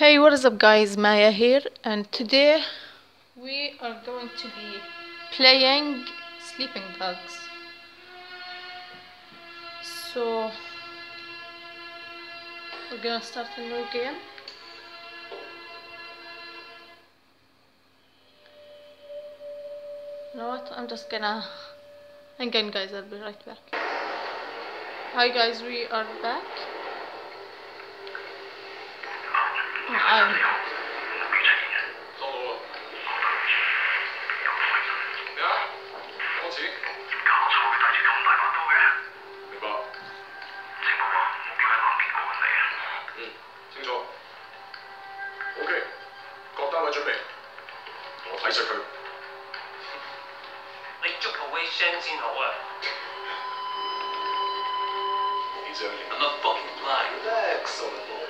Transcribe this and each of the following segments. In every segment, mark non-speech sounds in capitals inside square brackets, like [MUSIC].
Hey, what is up guys? Maya here and today we are going to be playing Sleeping Dogs. So we're gonna start a new game. You know what? I'm just gonna on guys, I'll be right back. Hi guys, we are back. 哎。咩啊？多钱？搞错，带咁大把刀嘅。明白。啊，人嚟啊。嗯，清楚。O K。各单位准备。我睇实佢。你捉好魏晨好啊。I'm not fucking blind. Go.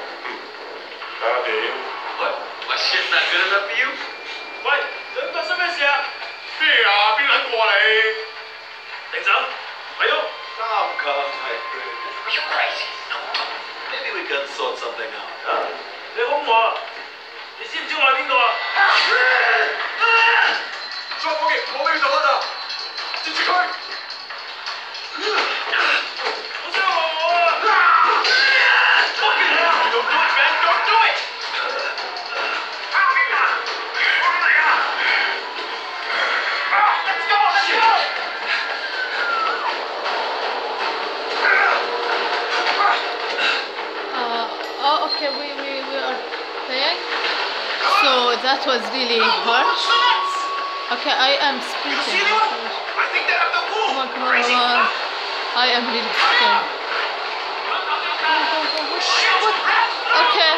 睇下點？What? My shit's not good enough for you? 喂，想發生咩事啊？咩啊？邊撚過你？停手！咪喐！Calm, calm, my friend. Are you crazy? No. Maybe we can sort something out, huh? 你恐我？你知唔知我係邊個啊？再伙計，我俾佢就得啦！截住佢！That was really harsh. Okay, I am speaking. I think they're up the wall. Come on, come on, come on. I am really scared. Okay.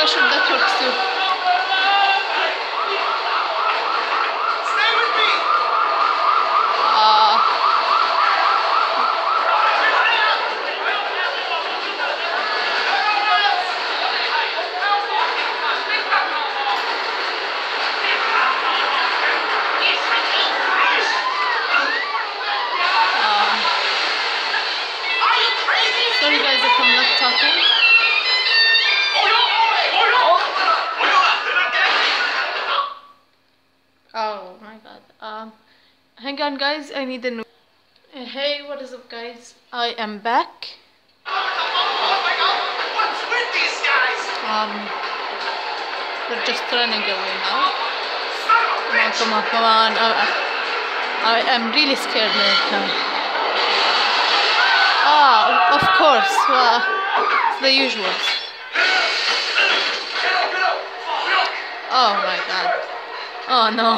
I should that works too. Guys. I need a new. Uh, hey, what is up, guys? I am back. Um, we're just running away now. Come on, come on, come on. I, I, I am really scared right now. Ah, of course. Well, it's the usual. Oh my god. Oh no.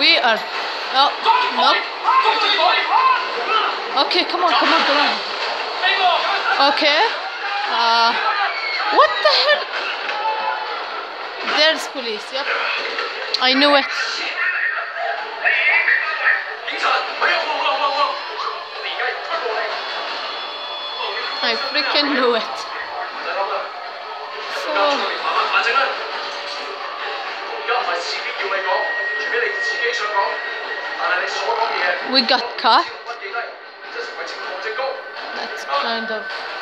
We are. Oh, no. Okay, come on, come on, come on. Okay. Uh, what the hell? There's police, yep. I knew it. I freaking knew it. So, we got caught. That's kind of.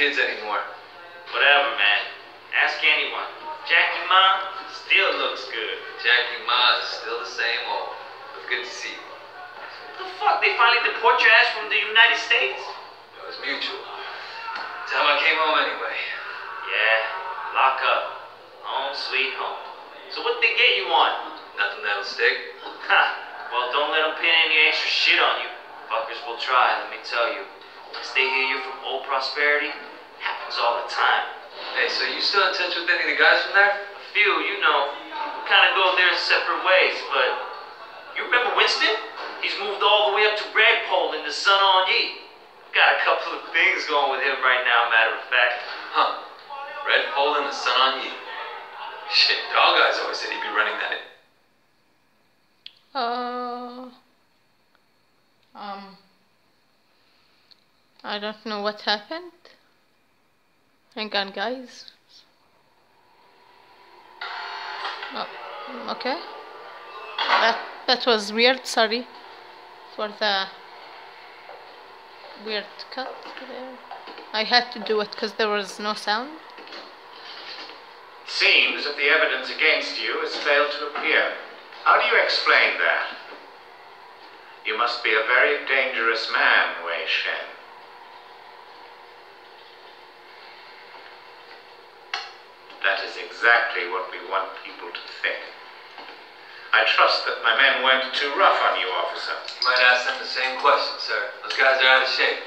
Kids anymore. Whatever, man. Ask anyone. Jackie, ma, Still looks good. Jackie Ma is still the same old. But good to see you. What the fuck? They finally deport your ass from the United States? It was mutual. Time I came home anyway. Yeah, lock up. Home sweet home. So what they get you on? Nothing that'll stick. Ha! Well, don't let them pin any extra shit on you. Fuckers will try, let me tell you. Once they hear you're from old prosperity, happens all the time. Hey, so you still in touch with any of the guys from there? A few, you know, kind of go their separate ways, but you remember Winston? He's moved all the way up to Redpole in the Sun On Yi. Got a couple of things going with him right now, matter of fact. Huh. Red Pole and the Sun on Yi. Shit, Dog Eyes always said he'd be running that. Uh, um, I don't know what happened. Hang on, guys. Oh, okay. That that was weird. Sorry for the weird cut there. I had to do it because there was no sound. Seems that the evidence against you has failed to appear. How do you explain that? You must be a very dangerous man, Wei Shen. That is exactly what we want people to think. I trust that my men weren't too rough on you, officer. You might ask them the same question, sir. Those guys are out of shape.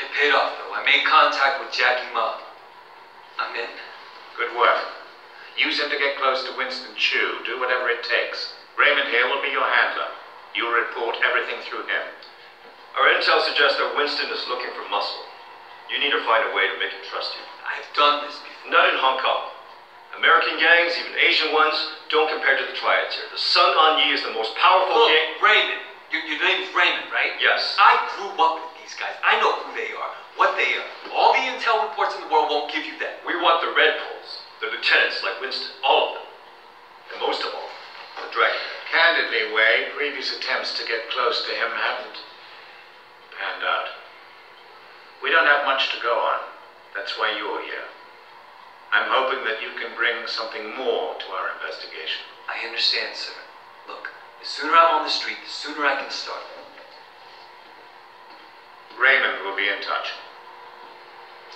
It paid off, though. I made contact with Jackie Ma. I'm in. Good work. Use him to get close to Winston Chu. Do whatever it takes. Raymond here will be your handler. You'll report everything through him. Our intel suggests that Winston is looking for muscle. You need to find a way to make him trust you. I've done this before. Not in Hong Kong. American gangs, even Asian ones, don't compare to the triads here. The Sun On Yi is the most powerful Look, gang. Raymond. Your, your name's Raymond, right? Yes. I grew up with these guys. I know who they are, what they are. All the intel reports in the world won't give you that. We want the Red Poles, the lieutenants like Winston, all of them. And most of all, the Dragon. Candidly, Wei, previous attempts to get close to him haven't panned out. We don't have much to go on. That's why you're here. I'm hoping that you can bring something more to our investigation. I understand, sir. Look, the sooner I'm on the street, the sooner I can start. Raymond will be in touch.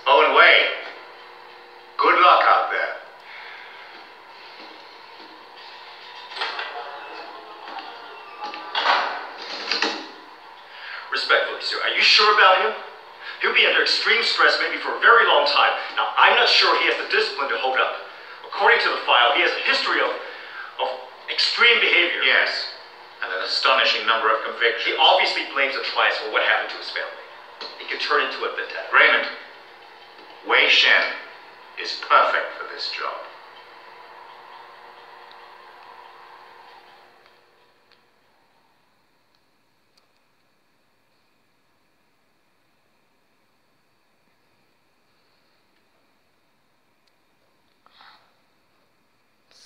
Oh, and Wei, good luck out there. Respectfully, sir, are you sure about him? He'll be under extreme stress maybe for a very long time. Now, I'm not sure he has the discipline to hold up. According to the file, he has a history of, of extreme behavior. Yes, and an astonishing number of convictions. He obviously blames the triads for what happened to his family. He could turn into a vendetta. Raymond, Wei Shen is perfect for this job.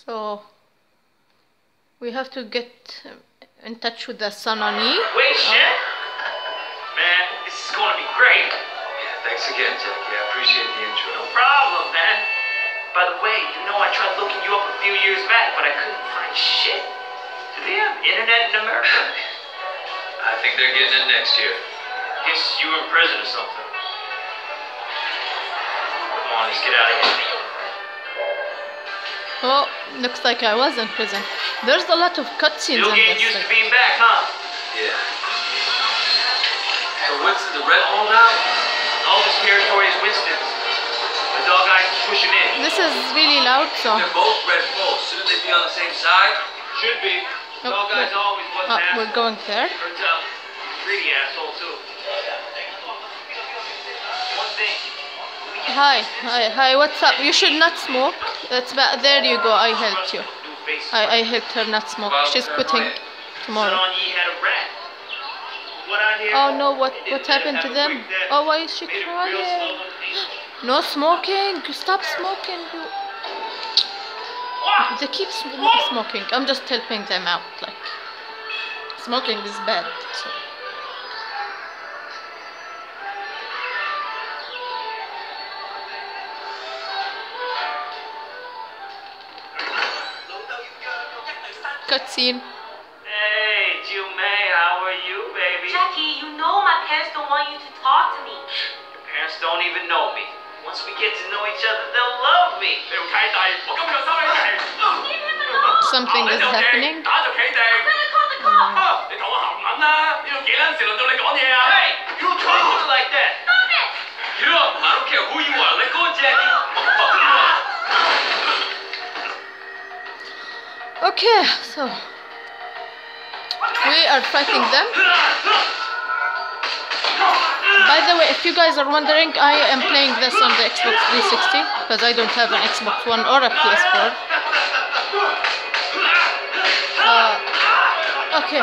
So we have to get uh, in touch with the Sun On Yi. Wait, shit! Man, this is gonna be great. Yeah, thanks again, Jackie. I appreciate the intro. No problem, man. By the way, you know I tried looking you up a few years back, but I couldn't find shit. Do they have internet in America? I think they're getting it next year. Guess you were in prison or something. Come on, let's get out of here. Oh, looks like I was in prison. There's a lot of cutscenes Still in getting this. used to like- being back, huh? Yeah. So what's the red hole now? All this territory is Winston's. The dog eyes is pushing in. This is really loud, so They're both red poles. Shouldn't they be on the same side? Should be. Oh, dog eyes oh. always was oh, uh, an asshole. we're going there. Turns out, pretty asshole too. Hi, hi, hi. What's up? You should not smoke. That's bad. There you go. I helped you. I, I helped her not smoke. She's quitting tomorrow. Oh no! What what happened to them? Oh, why is she crying? [GASPS] No smoking! Stop smoking! You. They keep sm- smoking. I'm just helping them out. Like, smoking is bad. So. Cutscene. Hey, Jume, how are you, baby? Jackie, you know my parents don't want you to talk to me. Your parents don't even know me. Once we get to know each other, they'll love me. Something is oh, happening. I'm gonna call. Oh, hey, you talk like that. Okay, so we are fighting them. By the way, if you guys are wondering, I am playing this on the Xbox 360 because I don't have an Xbox One or a PS4. Uh, okay.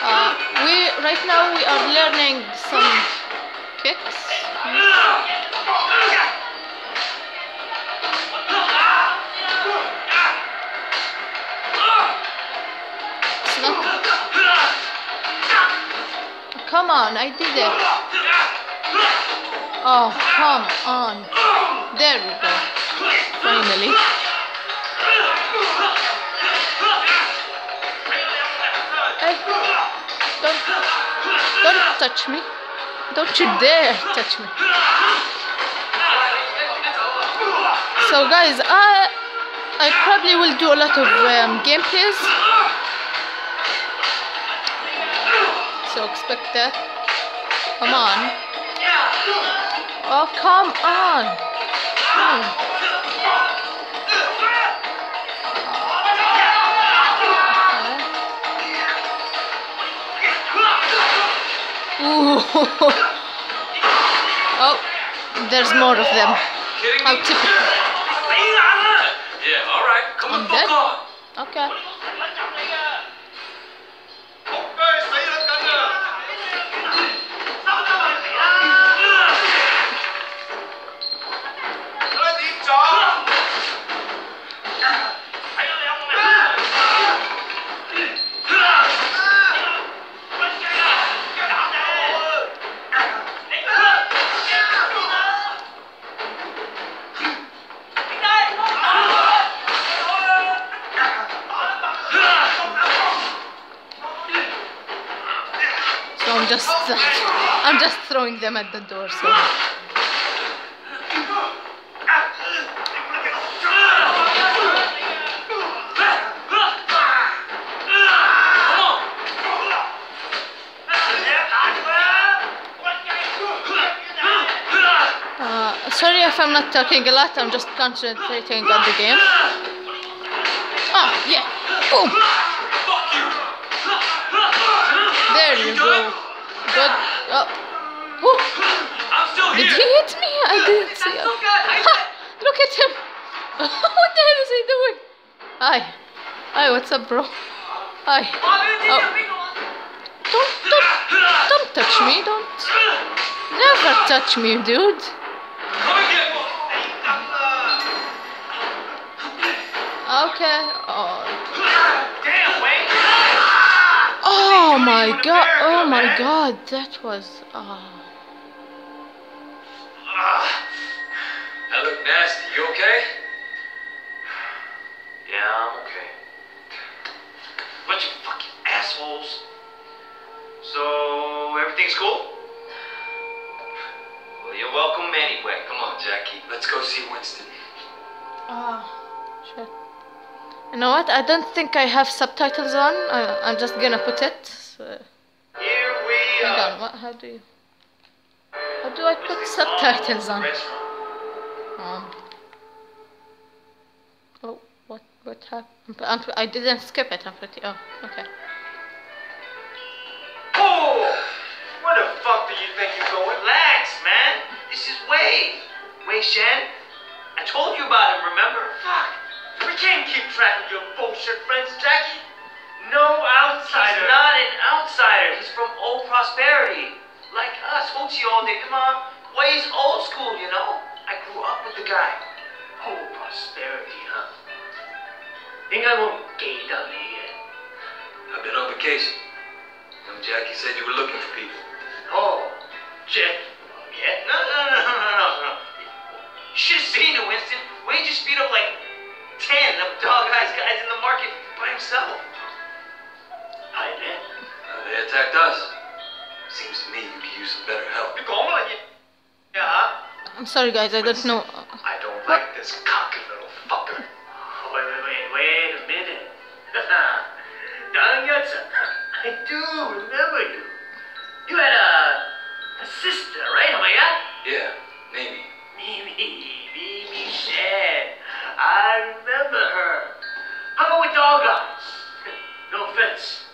Uh, we right now we are learning some Come on, I did it. Oh, come on. There we go. Finally. Hey, don't, don't touch me. Don't you dare touch me. So guys, I I probably will do a lot of um, gameplays. Come on. Oh, come on. Hmm. [LAUGHS] Oh, there's more of them. How typical. Yeah, all right. Come I'm fuck on. Okay. Them at the door. So uh, sorry if I'm not talking a lot. I'm just concentrating on the game. Ah, yeah. Boom. There you go. Good. Oh. Did he hit me? I didn't see him. Look at him. [LAUGHS] what the hell is he doing? Hi. Hi, what's up, bro? Hi. Oh. oh. Don't, don't, don't touch me. Don't. Never touch me, dude. Come and get me. Okay. Oh, oh my god. Oh my god. That was. Oh. That look nasty. You okay? Yeah, I'm okay. Bunch of fucking assholes. So, everything's cool? Well, you're welcome anyway. Come on, Jackie. Let's go see Winston. Ah, shit. You know what? I don't think I have subtitles on. I, I'm just gonna put it. So, Here we hang are. on. What? How do you? Do I put subtitles on? Um. Oh, what? What happened? I'm, I didn't skip it. I'm pretty. Oh, okay. Oh! Where the fuck do you think you're going? Relax, man. This is Wei. Wei Shen. I told you about him, remember? Fuck. We can't keep track of your bullshit friends, Jackie. No outsider. He's not an outsider. He's from old prosperity like us, hoochie all day. Come on, he's old school, you know. I grew up with the guy. Oh, prosperity, huh? Think I won't get gay down here. I've been on vacation. Young Jackie said you were looking for people. Oh, Jackie. Yeah? No, no, no, no, no, no. You should have seen him, Winston. Wayne just beat up like 10 of dog-eyes guys in the market by himself. Hi, did. Uh, they attacked us. Seems to me you could use some better help. Yeah. I'm sorry, guys. I don't know. I don't like this cocky little fucker. Wait, wait, wait, wait a minute. [LAUGHS] Dang [LAUGHS] it! I do remember you. You had a, a sister, right, Amaya? Yeah, Mimi. Mimi, Mimi said. I remember her. How about with all guys? [LAUGHS] No offense.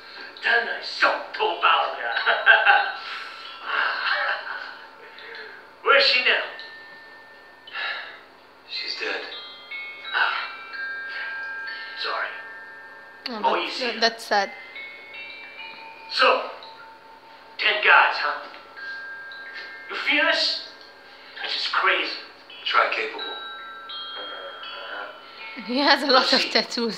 真系熟到爆㗎。Where's [LAUGHS] she now? She's dead. [SIGHS] Sorry. Oh, Oh, that- you see. that's sad. So, ten guys, huh? You feel this? That's just crazy. Try capable. He has a lot of tattoos.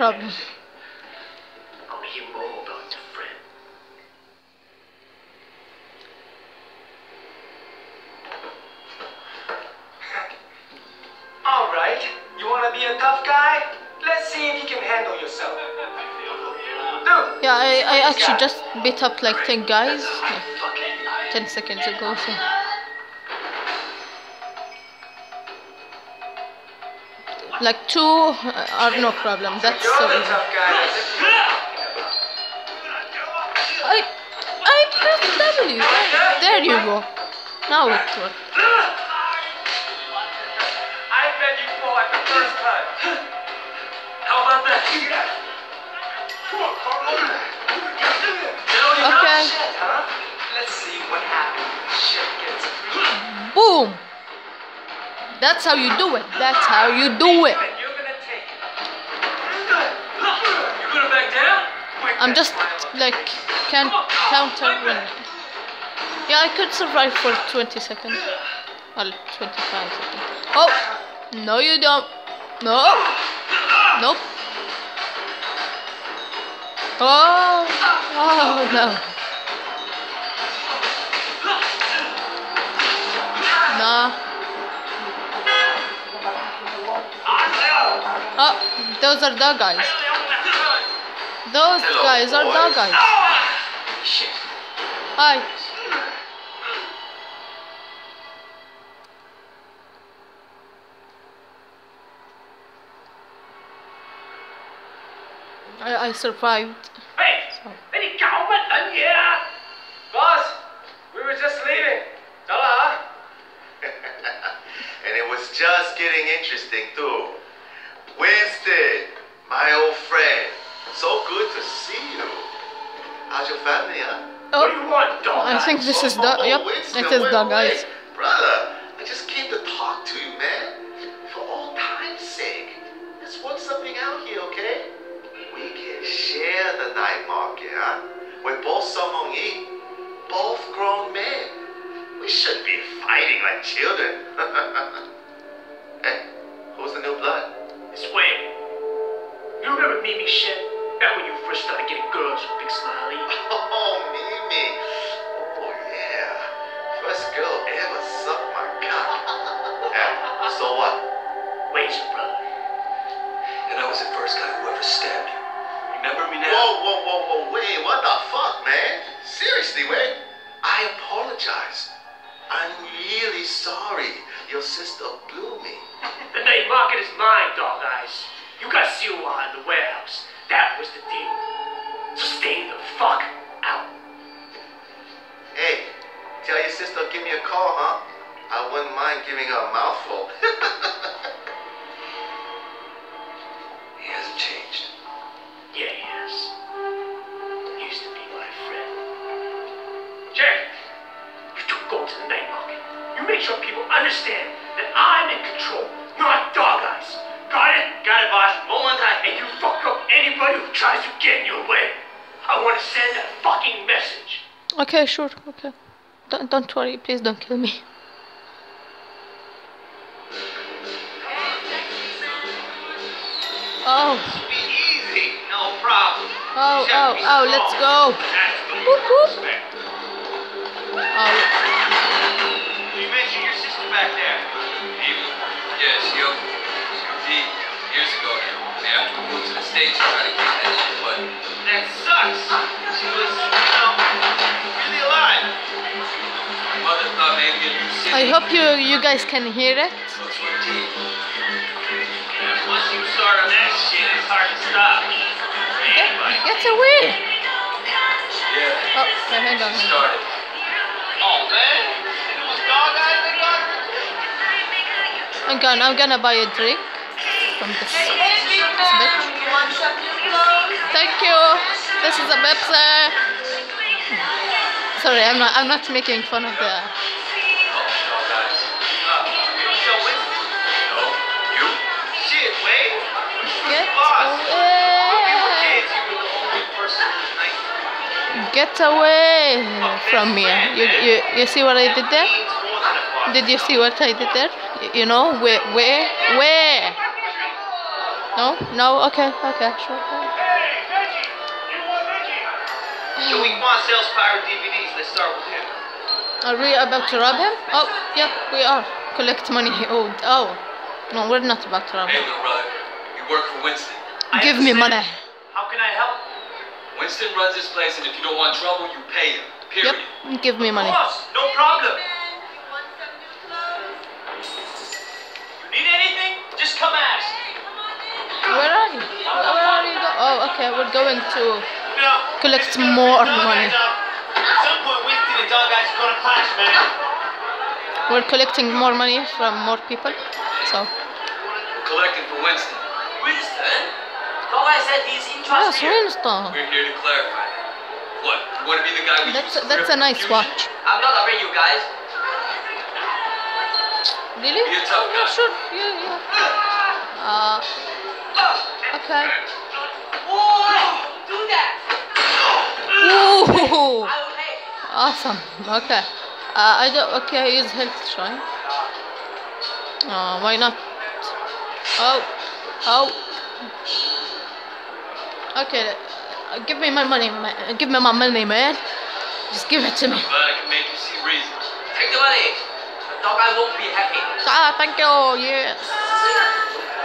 All right. You want to be a tough guy? Let's see if you can handle yourself. Dude. Yeah, I, I actually just beat up like 10 guys like 10 seconds ago. So. Like two uh, are no problem. That's so easy. I I pressed W. There you go. Now it worked. I bet you fought the first time. How about that? Okay. Let's see what happens. Boom. That's how you do it. That's how you do it. I'm just like can't counter. Yeah, I could survive for 20 seconds. Well, 25 seconds. Oh, no, you don't. No. Nope. Oh, oh no. Nah. Those are the guys. Those Hello, guys are the guys. Oh, Hi. I, I survived. Hey, so. any government in here? Boss, we were just leaving. Hello. [LAUGHS] and it was just getting interesting too. Winston, my old friend, so good to see you. How's your family, huh? Oh. What do Oh, you want, dog? I think this is. Oh, Yep, Winston, it is the guys. Brother, I just came to talk to you, man. For all time's sake. Let's work something out here, okay? We can share the night market, huh? We're both Sun On Yi, both grown men. We shouldn't be fighting like children. [LAUGHS] Mimi shit. Back when you first started getting girls Big Smiley? [LAUGHS] Oh, Mimi. Oh, yeah. First girl ever sucked my cock. [LAUGHS] Yeah, so what? Wait, brother. And I was the first guy who ever stabbed you. Remember me now? Whoa, whoa, whoa, whoa, wait, what the fuck, man? Seriously, wait. I apologize. I'm really sorry. Your sister blew me. [LAUGHS] The night market is mine, dog eyes. You got Siwa in the warehouse. That was the deal. So stay the fuck out. Hey, tell your sister give me a call, huh? I wouldn't mind giving her a mouthful. [LAUGHS] He hasn't changed. Yeah, he is. Used to be my friend. Jack, you two go to the night market. You make sure people understand that I'm in control, not dog eyes. Got it? Boss. Time. And you fuck up anybody who tries to get in your way. I want to send a fucking message. Okay, sure. Okay. Don't, don't worry. Please don't kill me. Oh, Be easy. No problem. Oh, oh, oh, let's go. Whoop, whoop. Oh, You mentioned your sister back there. We moved to the States, we tried to keep that shit, but That sucks. She was, you know, really alive. my mother thought maybe a new city. I hope you you guys can hear it. So it's what it is. And once you start on that shit, it's hard to stop. Get, get away. Yeah, Oh, okay, hang on. hang started. Oh, man. It was dog eyes that got? I'm gonna, I'm gonna buy a drink from this. Thank you. This is a Pepsi. Sorry, I'm not. I'm not making fun of the. No, guys. Yo, Winston? No, you? Shit, Wade. Get Boss. We were away. kids. You were the only person nice. Get away from me. You, you, you see what I did there? Means more than a boss. Did you see what I did there? You know where, where, where? No, no. Okay, okay, sure. Joey Quan sells pirate DVDs. Let's start with him. Are we about to rob him? Oh, yeah, we are. Collect money he [LAUGHS] owed. Oh, oh, no, we're not about to rob Hey, him. little brother. You work for Winston. Give me money. How can I help? Winston runs this place, and if you don't want trouble, you pay him. Period. Yep, give me money. Boss, no problem. Okay, we're going to. Collect more be the dog money. eyes up. At some point, Winston and dog eyes are gonna clash, man. We're collecting more money from more people. So, We're collecting for Winston. Winston? Dog Eye said he's yes, interested. Winston. We're here to clarify. What? You want to be the guy we That's use to that's a nice confusion? watch. I'm not afraid, you guys. Really? Be a tough Oh, yeah, guy. sure. Yeah, yeah. Uh, okay. Whoa! Do that! Ooh, I will pay. awesome. Okay. Uh, I don't. Okay, I use health shrine. Uh, why not? Oh, oh. Okay, uh, give me my money, man. Give me my money, man. Just give it to me. Glad I can make you see reason. Take the money. Dog Eye won't be happy. Ah, thank you. Yes.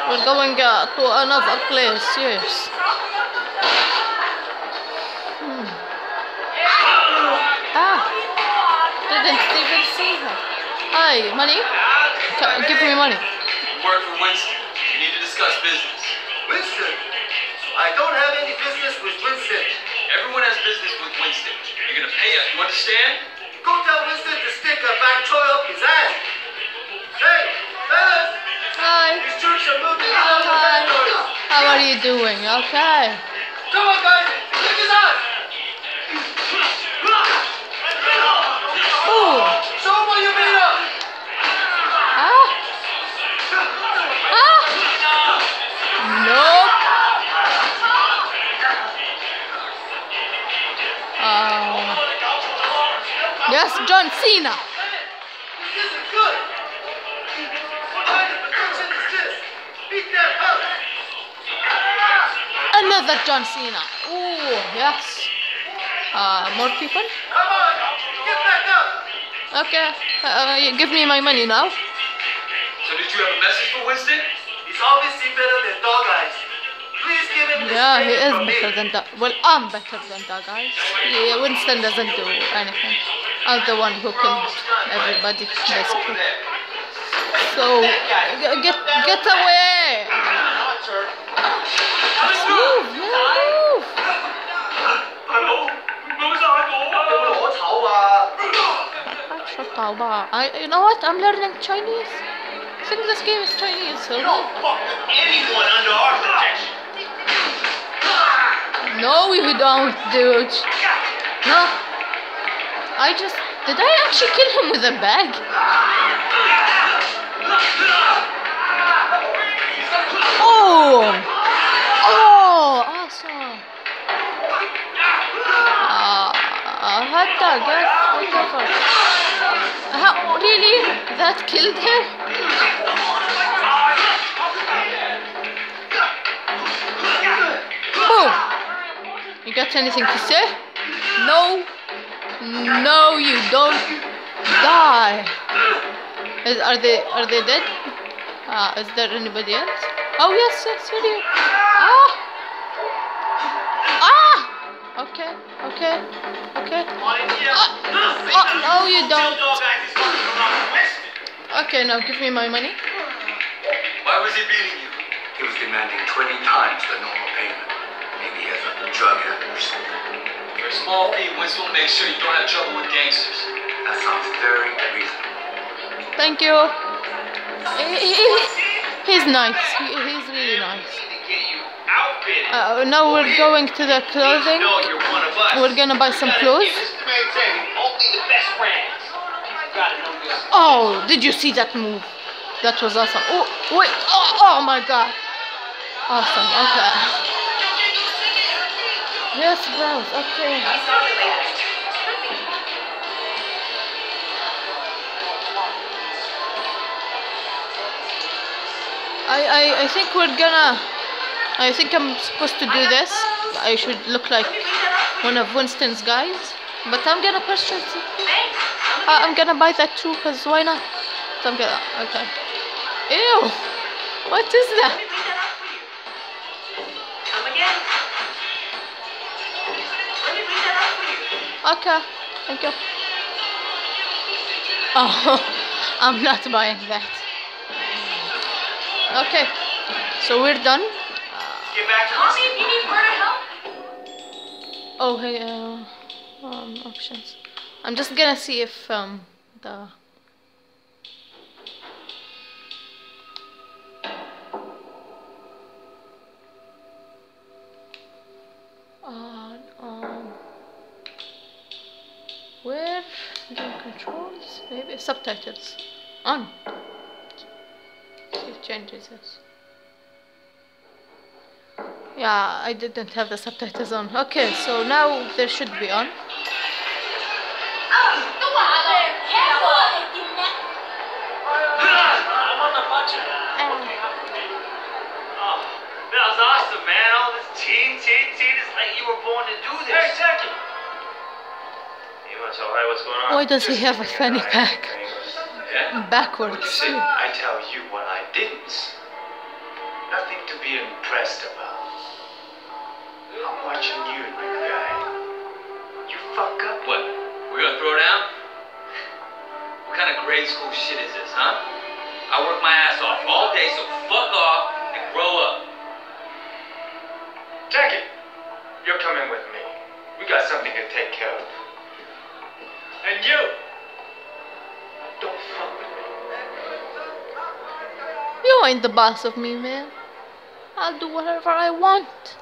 We're going uh, to another place. Yes. Didn't even see her. Hi, money? Ca- Give me money. You work for Winston. You need to discuss business. Winston, I don't have any business with Winston. Everyone has business with Winston. You're gonna pay us. You understand? Go tell Winston to stick a back toy up his ass. Hey, fellas, Hi. these troops are moving out the hi. How are you doing? Okay. Come on, guys, stick his ass. Yes, John Cena. This isn't good. What kind of protection is this? Beat that up. Another John Cena. Ooh, yes. Uh, more people? Come on, get back up. Okay. Uh, give me my money now. So did you have a message for Winston? He's obviously better than Dog Eyes. Please give him this Yeah, he is from me. better than that. Well, I'm better than that, guys. Yeah, Winston doesn't do anything. I'm the one who killed everybody, basically. So, get get away! Just move, move! I, you know what? I'm learning Chinese. I think this game is Chinese, so. Don't fuck with anyone under our protection. No, you don't, dude. No. I just. Did I actually kill him with a bag? Oh! Oh, awesome. Uh, uh, hot dog, yes, whatever. How, really? That killed him? Boom! You got anything to say? No. No, you don't die. Is, are they are they dead? Uh, is there anybody else? Oh yes, yes, here. Ah. Ah. Okay, okay, okay. Ah. Oh, no, you don't. Okay, now give me my money. Why was he beating you? He was demanding 20 times the normal payment. Maybe he has a drug habit or something. For a small fee, Winston will make sure you don't have trouble with gangsters. That sounds very reasonable. Thank you. He, he- he's nice. He, he's really nice. Uh, now we're going to the clothing. We're gonna buy some clothes. Oh, did you see that move? That was awesome. Oh, wait. Oh, oh my god. Awesome. Okay. Yes, bros. Okay. I, I, I think we're gonna. I think I'm supposed to do this. I should look like one of Winston's guys. But I'm gonna purchase it. Uh, I'm gonna buy that too, cause why not? So I'm gonna. Okay. Ew! What is that? Come again. Okay. Thank you. Oh, [LAUGHS] I'm not buying that. Okay. So we're done. Get back to Call me if you need further help. Oh, hey, uh, um, options. I'm just gonna see if, um, the. Where? Game controls? Maybe subtitles. On. See if changes this. Yeah, I didn't have the subtitles on. Okay, so now there should be on. Oh my god! I'm on the budget. Oh, that was awesome, man. All this teen, teen, teen. It's like you were born to do this. Hey, Jackie. You want tell Harry what's going on? Why does he have a fanny pack? Yeah? Backwards. See, I tell you what I didn't. Nothing to be impressed about. I'm watching you, my guy. You fuck up. What? We're gonna throw down? What kind of grade school shit is this, huh? I work my ass off all day, so fuck off and grow up. Jackie, you're coming with me. We got something to take care of. And you, don't fuck with me. You ain't the boss of me, man. I'll do whatever I want.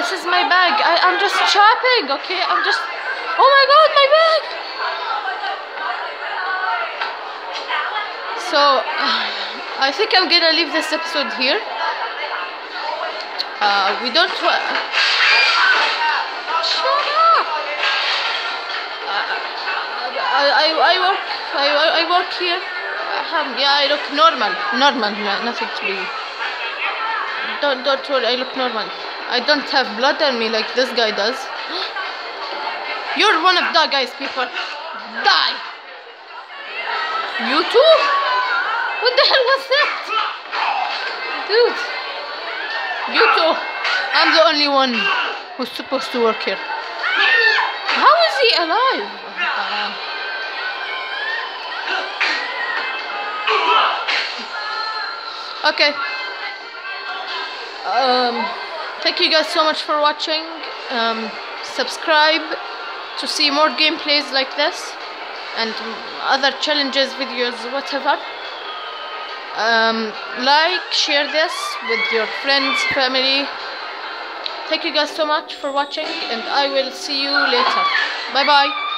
This is my bag. I, I'm just shopping, okay? I'm just. Oh my god, my bag! So, [SIGHS] I think I'm gonna leave this episode here. Uh, we don't. Shut up! I, I, I work I, I- I work here. Um, yeah, I look normal. Normal, nothing to be. Don't don't worry, I look normal. I don't have blood on me like this guy does. You're one of the guys, people. Die! You too? What the hell was that? Dude. You too. I'm the only one who's supposed to work here. How is he alive? Uh, okay. Um, thank you guys so much for watching. Um, subscribe to see more gameplays like this and other challenges, videos, whatever. um, like share this with your friends family thank you guys so much for watching and i will see you later bye bye